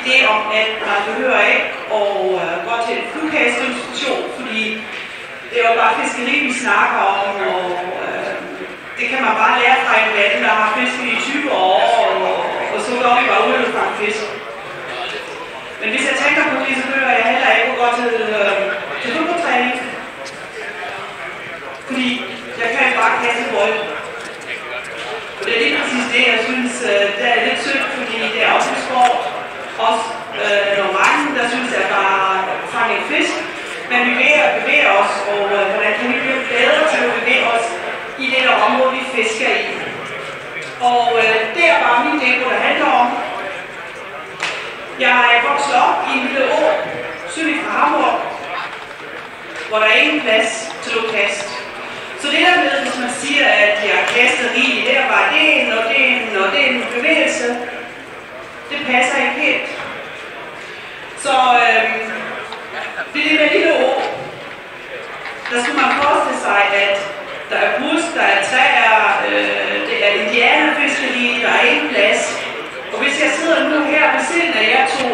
idé om, at man behøver ikke at øh, gå til en fluekasteinstitution, fordi det er jo bare fiskeri, vi snakker om, og øh, det kan man bare lære fra en anden, der har fisket i 20 år, og, og så går vi bare ud og fange fisk. Men hvis jeg tænker på det, så behøver jeg heller ikke at gå til, øh, til fodboldtræning, fordi jeg kan bare kaste bold. Og det er lige præcis det, jeg synes, øh, der det er lidt synd, fordi det er også. Også øh, når mange, der synes, jeg, der er fanget fisk, men vi bevæger, bevæger os, og øh, hvordan kan vi blive bedre til at bevæge os i det der område, vi fisker i. Og øh, det er bare min demo, der handler om. Jeg er vokset op i en lille å, sydlig fra Hamburg, hvor der er ingen plads til at kaste. Så det der med, hvis man siger, at jeg kaster det er bare det en, og det en, og det er en bevægelse, det passer ikke helt. Så øh, det er med lille ord. Der skulle man forestille sig, at der er busk, der er træer, øh, det er indianerfiskeri, der er ingen plads. Og hvis jeg sidder nu her ved siden af jer to,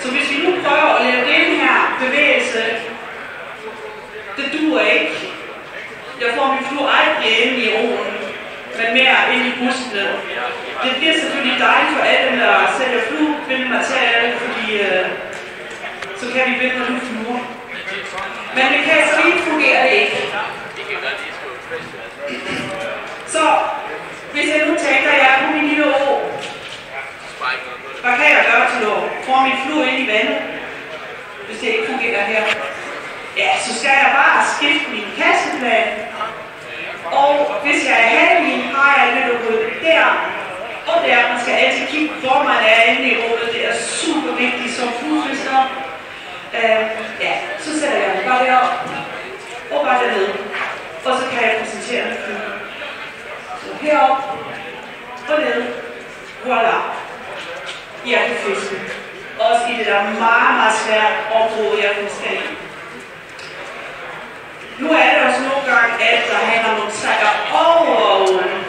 så hvis vi nu prøver at lave den her bevægelse, det duer ikke. Jeg får min flue aldrig i roen, man mere ind i buskene. Det bliver selvfølgelig dejligt for alle der sælger fluebindemateriale, fordi øh, så kan vi binde nogle fluer. Men det kan så ikke fungere det ikke. Så hvis jeg nu tænker, at jeg er på min lille å, hvad kan jeg gøre til at få min flue ind i vandet, hvis det ikke fungerer her? Ja, så skal jeg bare skifte min kasseplan. Og hvis jeg er heldig, har jeg lidt ud der og der. Man skal altid kigge, hvor man er inde i rummet. Det er super vigtigt som fluefisker. Uh, øh, ja, så sætter jeg den bare derop og bare dernede. Og så kan jeg præsentere en flue. Så herop og ned. Voilà. Jeg kan fiske. Også i det der meget, meget svært område, jeg fisker i. Nu er det også nogle gange, at der handler nogle sejre over åen.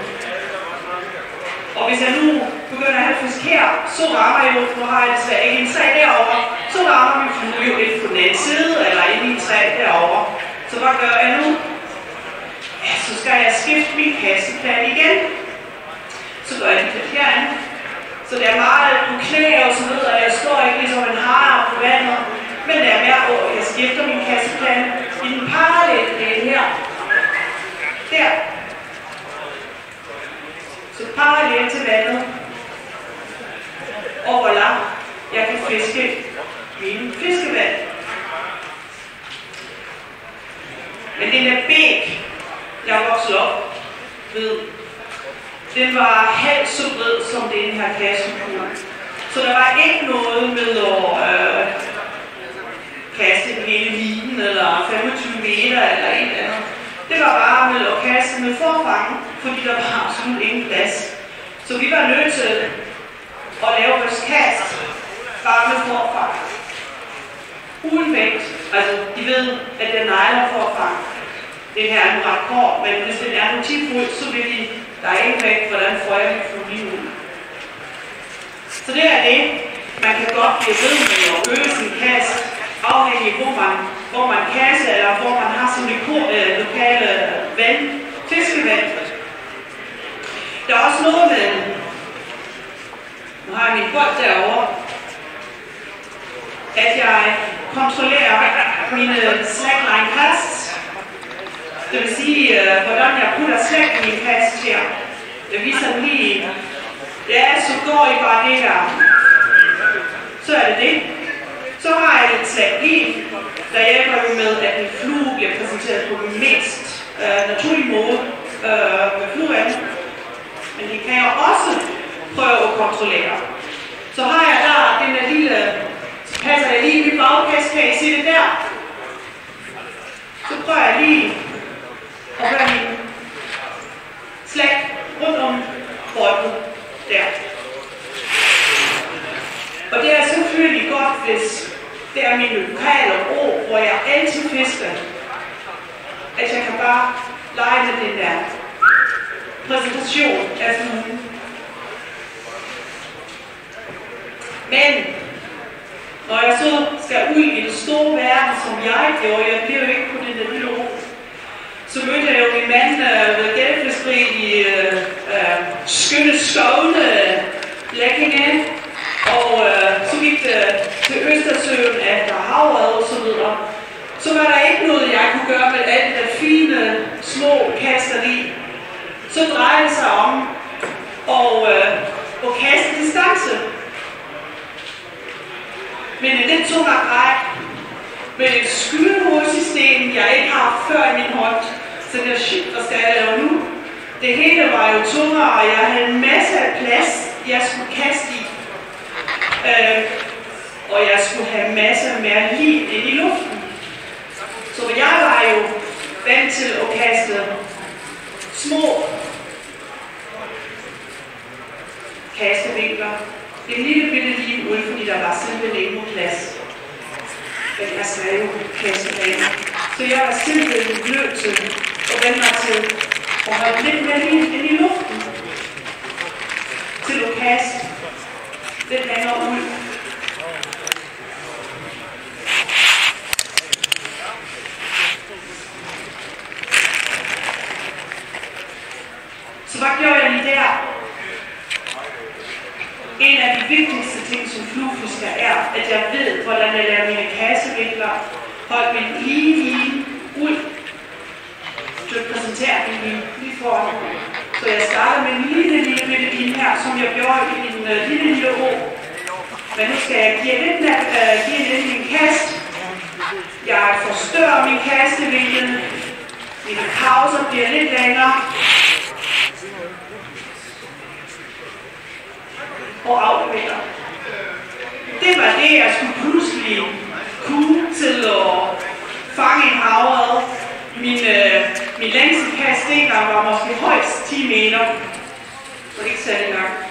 Og hvis jeg nu begynder at have fisk her, så rammer jeg jo, nu har jeg desværre ikke en træ derovre, så rammer min flue jo lidt på den anden side, eller ind i en træ derovre. Så hvad gør jeg nu? Ja, så skal jeg skifte min kasseplan igen. Så gør jeg det herinde. Så det er meget på knæ og så videre, jeg står ikke ligesom en har på vandet. Men det er mere, år, jeg skifter min kasseplan i den parallelle del her. Der. Så parallelt til vandet. Og voilà, jeg kan fiske min fiskevand. Men den der bæk, jeg voksede op ved, den var halvt så bred som den her kassekur. Så der var ikke noget med at øh, kaste hele vinen, eller 25 meter eller et eller andet. Det var bare med at kaste med forfange, fordi der var absolut ingen plads. Så vi var nødt til at lave vores kast bare med forfang. Uden vægt. Altså, de ved, at den nejler forfang. Det her er nu ret kort, men hvis den er nu 10 fod, så vil de, der er ingen vægt, hvordan får jeg den fuld lige ud. Så det er det. Man kan godt blive ved med at øge sin kast, afhængig hvor man, hvor man kasse, eller hvor man har sin øh, lokale ven, fiskevand. Der er også noget med, nu har jeg min folk derovre, at jeg kontrollerer mine øh, slackline casts. Det vil sige, øh, hvordan jeg putter slack i min cast her. Det viser lige. Ja, så går I bare det her. Så er det det. Så har jeg et slack lige, der hjælper mig med, at en flue bliver præsenteret på den mest øh, naturlige måde øh, med fluen. Men det kan jeg også prøve at kontrollere. Så har jeg der den der lille, så passer jeg lige mit bagkast, kan I se det der? Så prøver jeg lige at gøre min slag rundt om bolden der. Og det er selvfølgelig godt, hvis det er min lokale ro, hvor jeg altid fisker, at jeg kan bare lege med den der præsentation af fluen. Men når jeg så skal ud i den store verden, som jeg gjorde, jeg blev jo ikke på den der lille ro, så mødte jeg jo min mand øh, ved gældefiskeri i øh, øh, skønne skovene Blekinge, og øh, så gik det til Østersøen efter havet og så videre. Så var der ikke noget, jeg kunne gøre med alt det fine små kaster i. Så drejede det sig om og, øh, og kaste distance. Men en lidt tungere grej, med et skydehovedsystem, jeg ikke har før i min hånd. Så det er shit, hvad skal jeg lave nu? Det hele var jo tungere, og jeg havde en masse af plads, jeg skulle kaste i. Øh, og jeg skulle have masser mere liv ind i luften. Så jeg var jo vant til at kaste små kastevinkler. En lille bitte liv ud, fordi der var simpelthen ikke nogen plads. Men jeg skal jo kaste. Så jeg var simpelthen nødt til at vende mig til at holde lidt mere liv ind i luften. Til at kaste den lander ud. Så hvad gjorde jeg lige der? En af de vigtigste ting som fluefisker er, at jeg ved, hvordan jeg laver mine kassevinkler, holdt min lige lige ud. Så jeg præsenterer den lige, lige foran. Så jeg starter med en lille lille bitte line her, som jeg gjorde i øh, lille lille ro. Men nu skal jeg give lidt, øh, give lidt min kast. Jeg forstørrer min kastevilje. Mine pauser bliver lidt længere. og afleverer. Det var det, jeg skulle pludselig kunne til at fange en havred. Min, øh, min længste kast dengang var måske højst 10 meter. Så det er ikke særlig langt.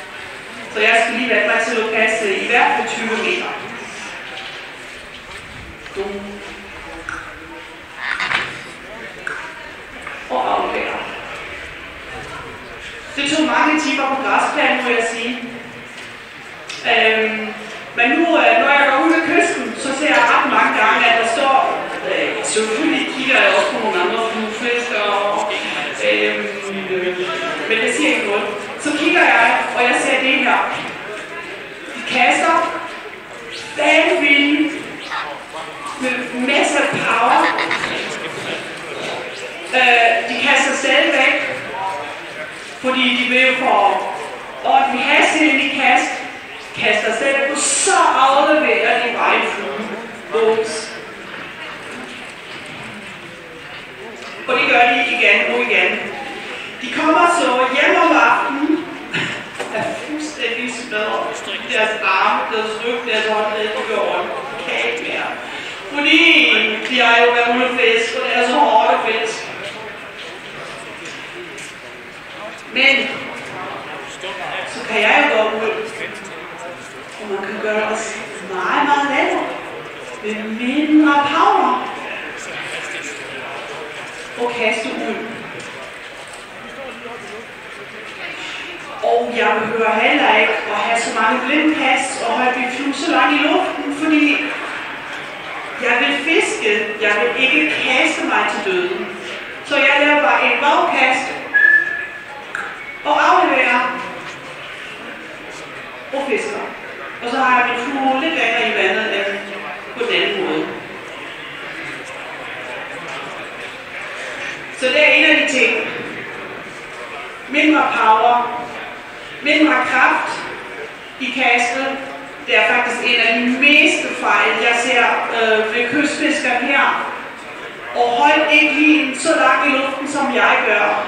Så jeg skulle lige være mig til at kaste i hvert fald 20 meter. Og afleverer. Det tog mange timer på græsplænen, må jeg sige. Øhm, men nu, øh, når jeg går ud ved kysten, så ser jeg ret mange gange, at der står, øh, selvfølgelig kigger jeg også på nogle andre fluefiskere, øh, men det siger ikke noget. Så kigger jeg, og jeg ser det her. De kaster vanvittigt med masser af power. Øh, de kaster stadigvæk, fordi de vil jo få ordentlig hastighed i kast, kaster selv på, så afleverer de bare en flue. Bums. Og det gør de igen og igen. De kommer hjem om aftenen, er fuldstændig smadret. Deres arme, blev ryg, deres håndled på jorden. Kan ikke mere. Fordi de har jo været gamle fisk, og det er så hårde fisk. Men så kan jeg jo gå ud og man kan gøre os meget, meget lettere med mindre power og kaste ud. Og jeg behøver heller ikke at have så mange blindpas og at vi flue så langt i luften, fordi jeg vil fiske, jeg vil ikke kaste mig til døden. Så jeg laver bare en bagkast og afleverer og fisker. Og så har jeg min flue lidt længere i vandet end på den måde. Så det er en af de ting. Mindre power, mindre kraft i kastet. Det er faktisk en af de mest fejl, jeg ser øh, ved kystfiskeren her. Og hold ikke lige så langt i luften, som jeg gør.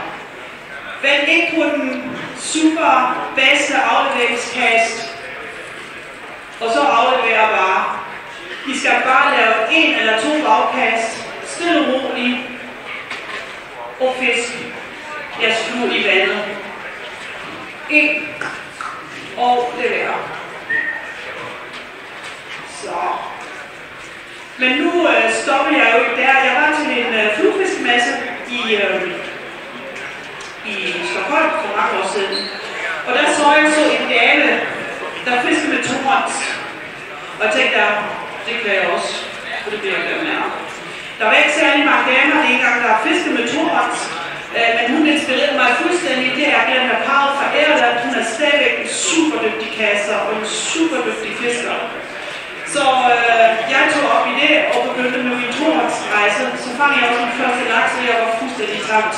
Vend ikke på den super bedste afleveringskast, og så afleverer bare. I skal bare lave en eller to bagkast, stille og roligt, og fisk jeres flue i vandet ind og levere. Så. Men nu øh, stopper jeg jo ikke der. Jeg var til en øh, fluefiskmasse i, øh, Holm for mange år siden. Og der så jeg så en dame, der fiskede med to. Og jeg tænkte, det kan jeg også, for det bliver jeg glad med. Der var ikke særlig mange damer dengang, der fiskede med to. Øh, men hun inspirerede mig fuldstændig. Det er Glenda Powell fra Erland. Hun er stadigvæk en super dygtig kasser og en super dygtig fisker. Så øh, jeg tog op i det og begyndte med min toholdsrejse. Så fandt jeg også min første laks, og jeg var fuldstændig tabt.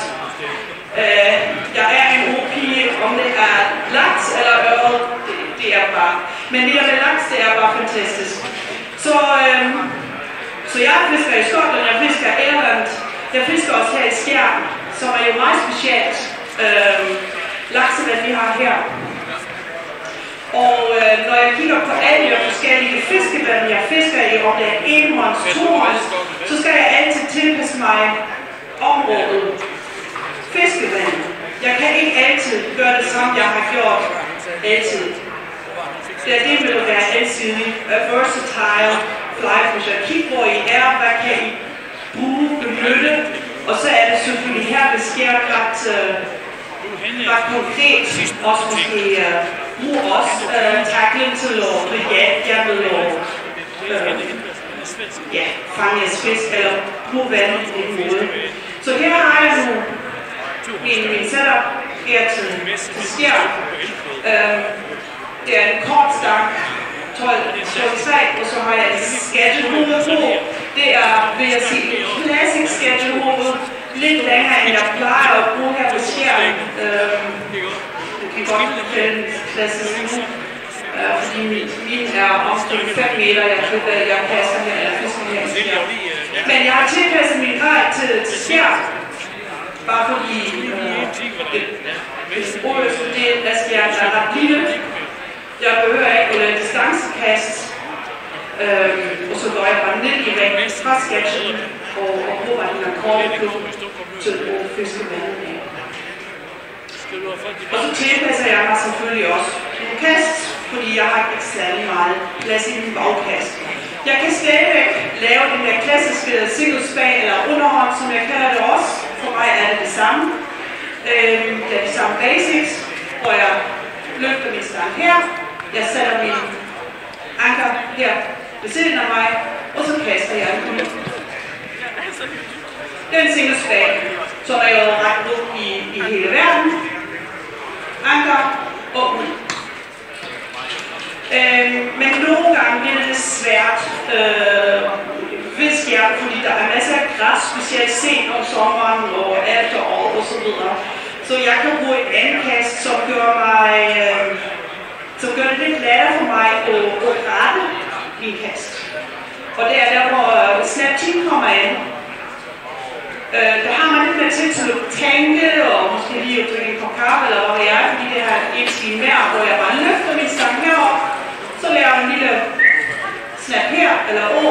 Øh, jeg er en opige, om det er laks eller øret, det, det er bare. Men det der med laks, det er bare fantastisk. Så, øh, så jeg fisker i Skotland, jeg fisker i Irland, jeg fisker også her i Skjern, som er jo meget specielt øh, laksevand, vi har her. Og øh, når jeg kigger på alle de forskellige fiskevand, jeg fisker i, om det er enhånds, tohånds, så skal jeg altid tilpasse mig området fiskevand. Jeg kan ikke altid gøre det samme, jeg har gjort altid. Det er det vil være alsidig, a versatile fly fisher. Kig hvor I er, hvad kan I bruge, benytte, og så er det selvfølgelig her, det sker ret, øh, ret konkret, også måske øh, bruge også øh, tackling til at brigade med at øh, ja, fange fisk eller bruge vand på en måde. Så her har jeg nu en, en setup her til, til sker. Øh, det er en kort stak, 12, 12 og så har jeg en sketchehoved på. Det er, vil jeg sige, et classic sketchehoved. Lidt længere, end jeg plejer at bruge her på skærmen. Øhm, det kan godt finde klassisk nu. Øh, fordi min, min er omkring 5 meter, jeg, jeg, jeg passer her, eller fisker her. Men jeg har tilpasset min grej til, til skærm. Bare fordi øh, det, det øverste del af skærmen er ret lille. Jeg behøver ikke at lave distancekast, øhm, ned i vandet fra sketchen og, og bruger den her korte klub til at fiske vandet af. Og så tilpasser jeg mig selvfølgelig også nogle kast, fordi jeg har ikke særlig meget plads i min bagkast. Jeg kan stadigvæk lave den der klassiske single eller underhånd, som jeg kalder det også. For mig er det det samme. Øhm, det er de samme basics, hvor jeg løfter min stang her, jeg sætter min anker her ved siden af mig, og så kaster jeg den ud. Den single span, som er jo ret brugt i, i hele verden. Anker og ud. Øhm, men nogle gange bliver det svært, øh, hvis jeg, fordi der er masser af græs, specielt sent om sommeren og efteråret og så videre. Så jeg kan bruge et ankast, som gør mig øh, som gør det lidt lettere for mig at, at rette min kast. Og det er der, hvor øh, Snap Team kommer ind. Øh, der har man lidt mere tid til at tænke, og måske lige at drikke en kop kaffe, eller hvad det er, fordi det har en time mere, hvor jeg bare løfter min stang herop, så laver jeg en lille snap her, eller å.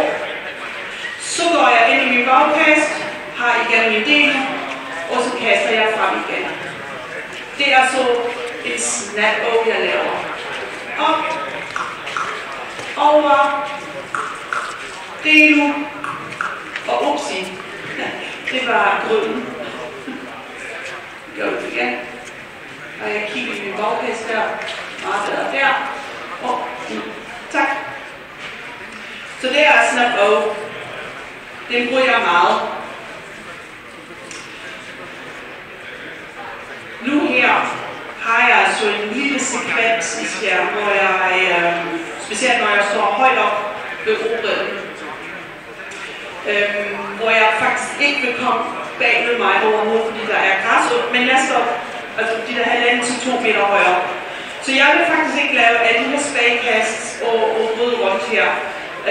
Så går jeg ind i min bagkast, har igen min del, og så kaster jeg frem igen. Det er så et snap jeg laver op, over, delu og upsi. Det var grunden. Gør det igen. Og jeg kigger i min bagkast der, meget bedre der. Og mm. tak. Så det er snap O. Den bruger jeg meget. Nu her har jeg så en lille sekvens i skærm, hvor jeg, øh, specielt når jeg står højt op ved robredden, øhm, hvor jeg faktisk ikke vil komme bag ved mig overhovedet, fordi der er græs, men jeg står altså de der halvanden til to meter højere. Så jeg vil faktisk ikke lave alle de her spagkast og, og røde rundt her.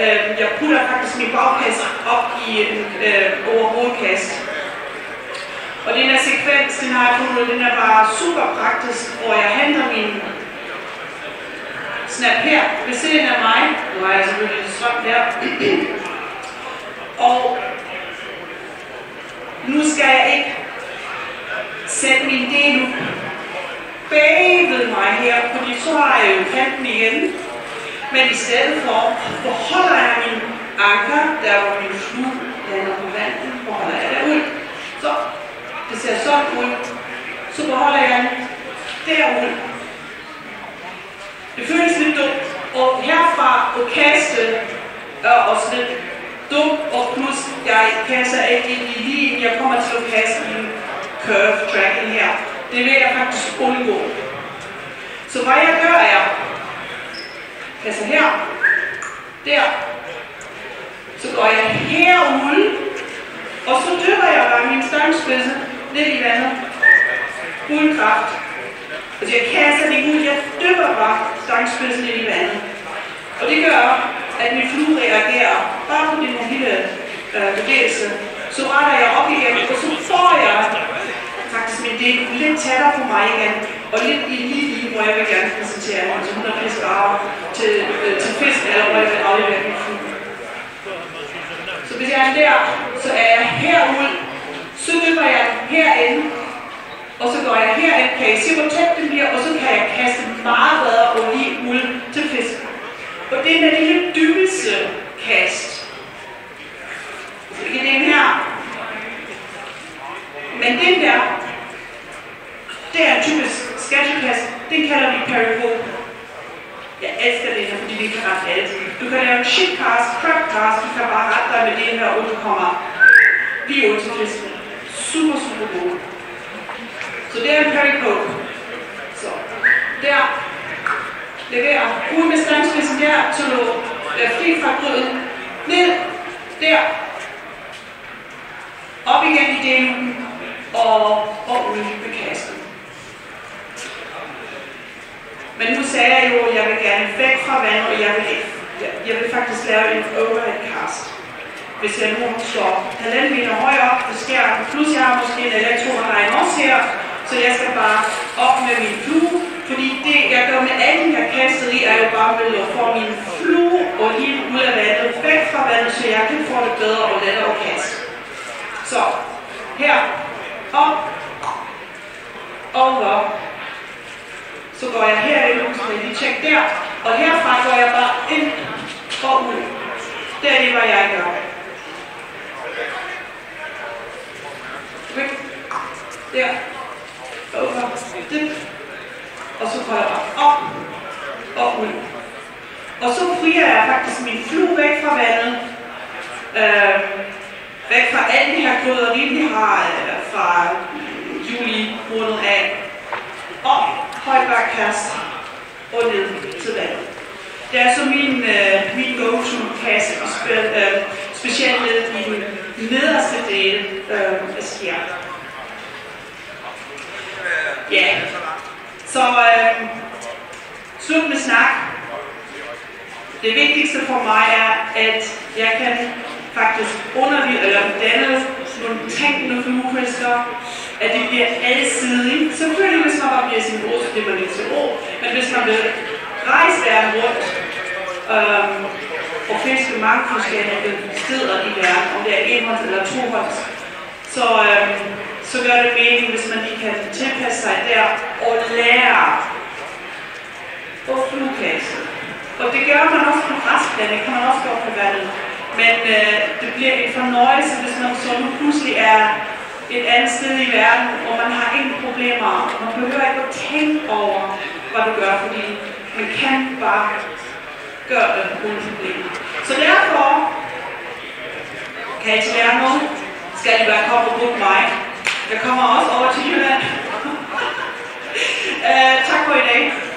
Øhm, jeg putter faktisk min bagkast op i en øh, overhovedkast. Og den her sekvens, den har jeg fundet, den er bare super praktisk, hvor jeg henter snap her ved siden af mig. Nu har jeg selvfølgelig lidt strøm der. Og nu skal jeg ikke sætte min del ud bagved mig her, fordi så har jeg jo kanten igen. Men i stedet for, beholder jeg min anker, der hvor min flue lander på vandet, beholder jeg derud. Så det ser sådan ud. så beholder jeg den derude. Det føles lidt dumt, og herfra at kaste øh, er også lidt dumt, og plus jeg kaster ikke ind i lige, jeg kommer til at kaste i en curve tracking her. Det vil jeg faktisk undgå. Så hvad jeg gør er, kaster her, der, så går jeg herude, og så dykker jeg bare min stangspidse lidt i vandet. Uden kraft. Og det kaster det ud, jeg dykker bare stangspidsen ind i vandet. Og det gør, at min flue reagerer bare på den lille øh, bevægelse. Så retter jeg op igen, og så får jeg faktisk min del lidt tættere på mig igen. Og lidt i lige lige, hvor jeg vil gerne præsentere mig til 180 grader til, øh, til fisk, eller hvor jeg vil aflevere min flue. Så hvis jeg er der, så er jeg herude, så løber jeg herinde, og så går jeg herind, kan I se, hvor tæt det bliver, og så kan jeg kaste meget bedre olie ud til fisken. Og det er en lille dybelse kast. Så den her. Men den der, det er typisk sketchkast, den kalder vi perivoke. Jeg elsker det her, fordi vi kan rette alt. Du kan lave en shitcast, crapcast, du kan bare rette dig med det her, og du kommer lige ud til fisken. Super, super god. Så det er en perivoke. Så der leverer ud med stangspidsen der, så du er fri fra gryden. Ned, der. Op igen i delen, og, og ud med kassen. Men nu sagde jeg jo, at jeg vil gerne væk fra vandet, og jeg vil, jeg vil faktisk lave en overhead cast. Hvis jeg nu står halvanden meter højere op, det sker, plus jeg har måske en elektron, der også her, så jeg skal bare op med min flue, fordi det jeg gør med alle jeg kastet i, er jo bare med at få min flue og lige ud af vandet, væk fra vandet, så jeg kan få det bedre og lettere at kaste. Så her, op, over, så går jeg herind, så jeg lige tjekke der, og herfra går jeg bare ind og ud. Det er det, hvad jeg gør. Okay. Der. Over. Dip. Og så går jeg op, op og ud. Og så frier jeg faktisk min flue væk fra vandet. Øh, væk fra alt det her krydderi, vi har øh, fra juli måned af. Op højbakast og ned til vandet. Det er så min, øh, min go-to-kasse, spe, øh, specielt ned i den nederste del øh, af skjern. Ja, så øh, slut med snak. Det vigtigste for mig er, at jeg kan faktisk undervise eller danne nogle tænkende fluefiskere, at det bliver alsidigt. Selvfølgelig, hvis man bare bliver sin ord, så bliver man ikke til ord. Men hvis man vil rejse verden rundt øh, og fiske mange forskellige steder i verden, om det er enhånds eller tohånds, så, øh, så gør det mening, hvis man lige kan tilpasse sig der og lære på fluekasse. Og det gør man også på græsplan, det kan man også gøre på vandet. Men øh, det bliver en fornøjelse, hvis man så nu pludselig er et andet sted i verden, hvor man har ingen problemer. Man behøver ikke at tænke over, hvad du gør, fordi man kan bare gøre det uden problemer. Så derfor kan I lære noget, skal I bare komme på mig. Jeg kommer også over til Jylland. uh, tak for i dag.